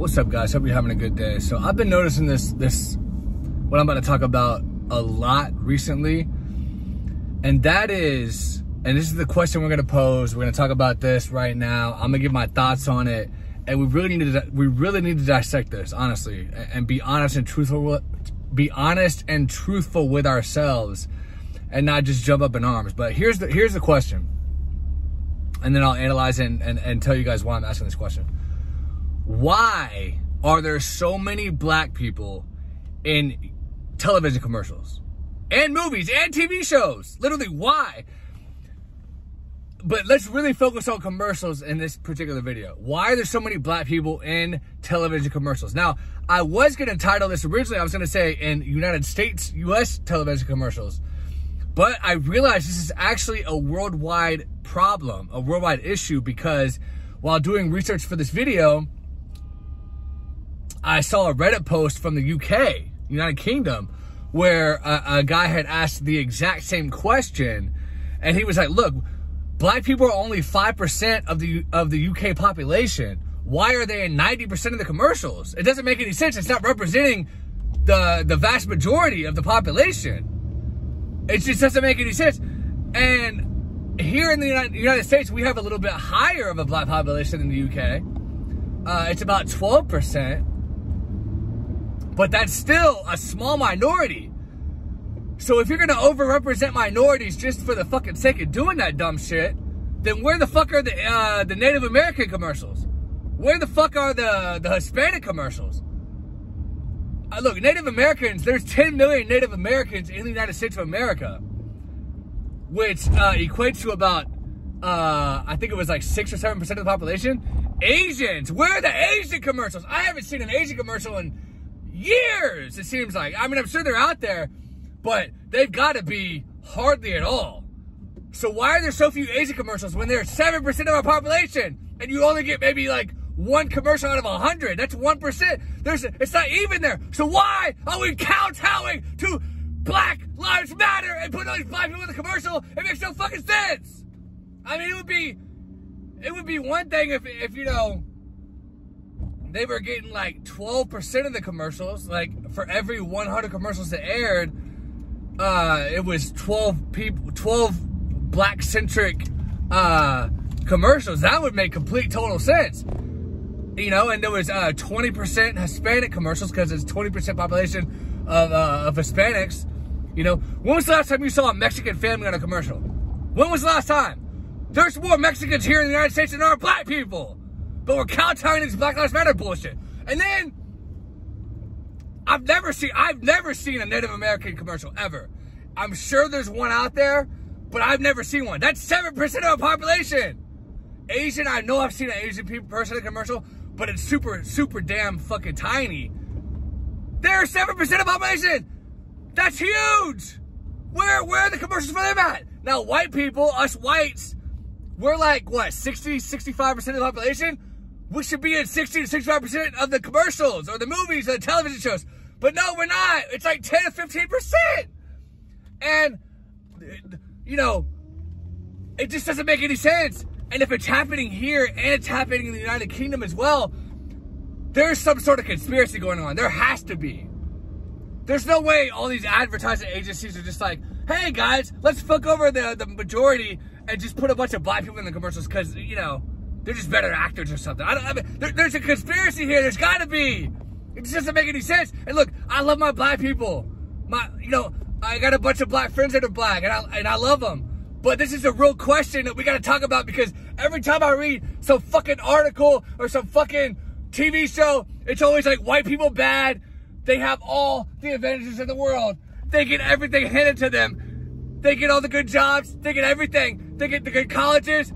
What's up, guys? Hope you're having a good day. So I've been noticing this, this, what I'm about to talk about a lot recently, and that is, and this is the question we're gonna pose. We're gonna talk about this right now. I'm gonna give my thoughts on it, and we really need to, we really need to dissect this honestly, and be honest and truthful. With, be honest and truthful with ourselves, and not just jump up in arms. But here's the here's the question, and then I'll analyze and, and, and tell you guys why I'm asking this question why are there so many black people in television commercials and movies and TV shows? Literally, why? But let's really focus on commercials in this particular video. Why are there so many black people in television commercials? Now, I was going to title this originally, I was going to say in United States, US television commercials. But I realized this is actually a worldwide problem, a worldwide issue, because while doing research for this video, I saw a Reddit post from the UK, United Kingdom, where a, a, guy had asked the exact same question, and he was like, "Look, black people are only five percent of the of the UK population. Why are they in ninety percent of the commercials? It doesn't make any sense. It's not representing the the vast majority of the population. It just doesn't make any sense." And here in the United, States, we have a little bit higher of a black population in the UK. Uh, it's about twelve percent but that's still a small minority. So if you're gonna overrepresent minorities just for the fucking sake of doing that dumb shit, then where the fuck are the uh, the Native American commercials? Where the fuck are the the Hispanic commercials? Uh, look, Native Americans. There's 10 million Native Americans in the United States of America, which uh, equates to about uh, I think it was like six or seven percent of the population. Asians. Where are the Asian commercials? I haven't seen an Asian commercial in years, it seems like. I mean, I'm sure they're out there, but they've got to be hardly at all. So why are there so few Asian commercials when there's 7% of our population and you only get maybe like one commercial out of 100? That's 1%. There's, it's not even there. So why are we kowtowing to Black Lives Matter and putting all these black people in the commercial? It makes no fucking sense. I mean, it would be, it would be one thing if, if you know, they were getting like 12% of the commercials. Like for every 100 commercials that aired, uh, it was 12 people, 12 black centric uh, commercials. That would make complete total sense. You know, and there was uh, 20% Hispanic commercials because it's 20% population of, uh, of Hispanics. You know, when was the last time you saw a Mexican family on a commercial? When was the last time? There's more Mexicans here in the United States than there are black people. But we're kowtowing this Black Lives Matter bullshit. And then I've never seen I've never seen a Native American commercial ever. I'm sure there's one out there, but I've never seen one. That's seven percent of the population. Asian, I know I've seen an Asian person in a commercial, but it's super, super damn fucking tiny. There's seven percent of the population. That's huge. Where where are the commercials for them at? Now white people, us whites, we're like what 60, 65% of the population we should be in 60 to 65% of the commercials or the movies or the television shows. But no, we're not. It's like 10 to 15%. And, you know, it just doesn't make any sense. And if it's happening here and it's happening in the United Kingdom as well, there's some sort of conspiracy going on. There has to be. There's no way all these advertising agencies are just like, hey guys, let's fuck over the, the majority and just put a bunch of black people in the commercials because, you know, they're just better actors or something. I don't. I mean, there, there's a conspiracy here. There's got to be. It just doesn't make any sense. And look, I love my black people. My, you know, I got a bunch of black friends that are black, and I and I love them. But this is a real question that we got to talk about because every time I read some fucking article or some fucking TV show, it's always like white people bad. They have all the advantages in the world. They get everything handed to them. They get all the good jobs. They get everything. They get the good colleges.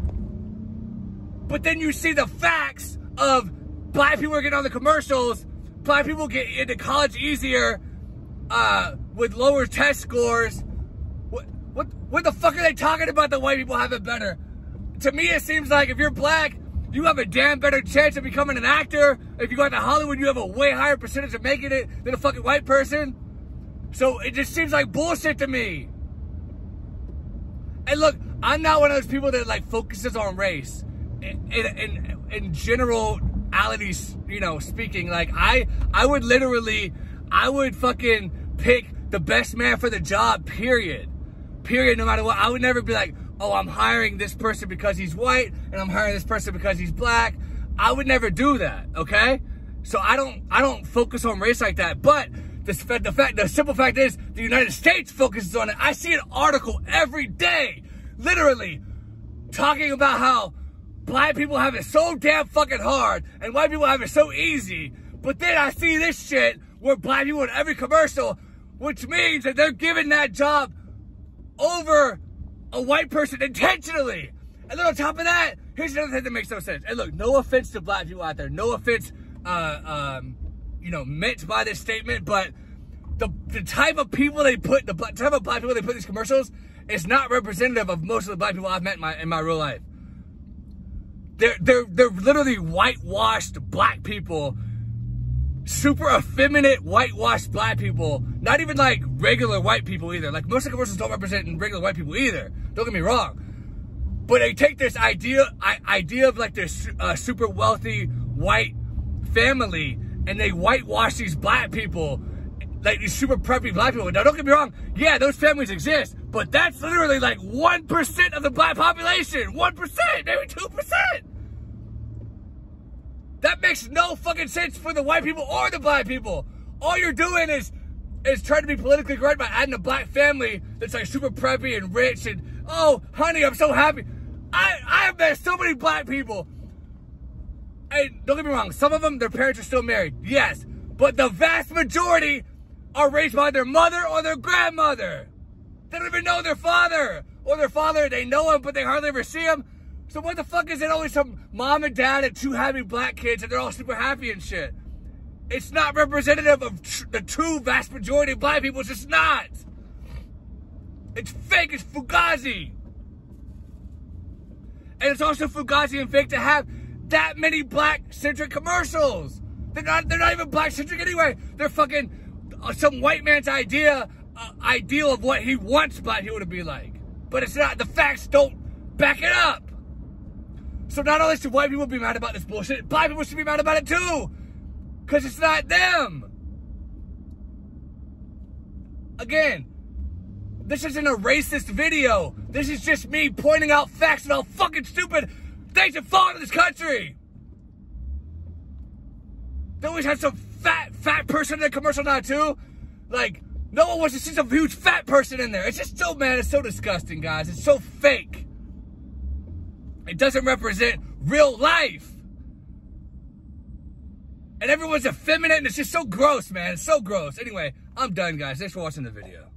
But then you see the facts of black people are getting on the commercials, black people get into college easier, uh, with lower test scores. What, what, what the fuck are they talking about the white people have it better? To me, it seems like if you're black, you have a damn better chance of becoming an actor. If you go to Hollywood, you have a way higher percentage of making it than a fucking white person. So it just seems like bullshit to me. And look, I'm not one of those people that like focuses on race in, in, in general, reality, you know, speaking. Like I, I would literally, I would fucking pick the best man for the job. Period. Period. No matter what, I would never be like, oh, I'm hiring this person because he's white and I'm hiring this person because he's black. I would never do that. Okay. So I don't, I don't focus on race like that. But the, the fact, the simple fact is, the United States focuses on it. I see an article every day, literally, talking about how black people have it so damn fucking hard and white people have it so easy. But then I see this shit where black people in every commercial, which means that they're giving that job over a white person intentionally. And then on top of that, here's another thing that makes no sense. And look, no offense to black people out there, no offense, uh, um, you know, meant by this statement, but the the type of people they put, the type of black people they put in these commercials is not representative of most of the black people I've met in my in my real life. They're they're they're literally whitewashed black people, super effeminate whitewashed black people. Not even like regular white people either. Like most of the commercials don't represent regular white people either. Don't get me wrong. But they take this idea idea of like this uh, super wealthy white family and they whitewash these black people like these super preppy black people. Now, don't get me wrong. Yeah, those families exist, but that's literally like 1% of the black population. 1%, maybe 2%. That makes no fucking sense for the white people or the black people. All you're doing is is trying to be politically correct by adding a black family that's like super preppy and rich and oh honey I'm so happy. I I have met so many black people. And don't get me wrong, some of them their parents are still married. Yes. But the vast majority are raised by their mother or their grandmother. They don't even know their father. Or their father, they know him, but they hardly ever see him. So what the fuck is it always some mom and dad and two happy black kids and they're all super happy and shit? It's not representative of the true vast majority of black people. It's just not. It's fake. It's fugazi. And it's also fugazi and fake to have that many black-centric commercials. They're not, they're not even black-centric anyway. They're fucking uh, some white man's idea, ideal of what he wants black people to be like. But it's not. The facts don't back it up. So not only should white people be mad about this bullshit, black people should be mad about it too. Because it's not them. Again, this isn't a racist video. This is just me pointing out facts and how fucking stupid things have fallen in this country. They always have some fat, fat person in the commercial now too. Like, no one wants to see some huge fat person in there. It's just so, man, it's so disgusting, guys. It's so fake. It doesn't represent real life. And everyone's effeminate and it's just so gross, man. It's so gross. Anyway, I'm done, guys. Thanks for watching the video.